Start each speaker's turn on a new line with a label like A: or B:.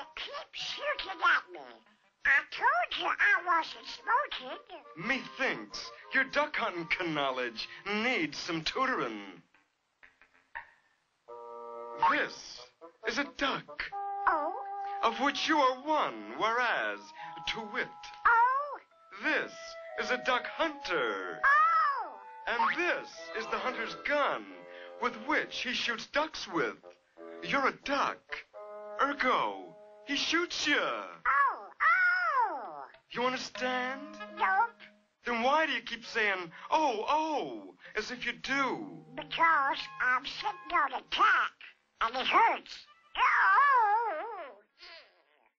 A: you keep shooting at me? I told you I wasn't smoking.
B: Methinks your duck hunting knowledge needs some tutoring. This is a duck,
A: Oh,
B: of which you are one, whereas, to wit,
A: oh,
B: this is a duck hunter.
A: oh.
B: And this is the hunter's gun, with which he shoots ducks with. You're a duck. Ergo, he shoots you.
A: Oh, oh.
B: You understand?
A: Nope,
B: Then why do you keep saying, oh, oh, as if you do?
A: because I'm sitting on a tack, and it hurts.